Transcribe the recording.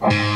Bye.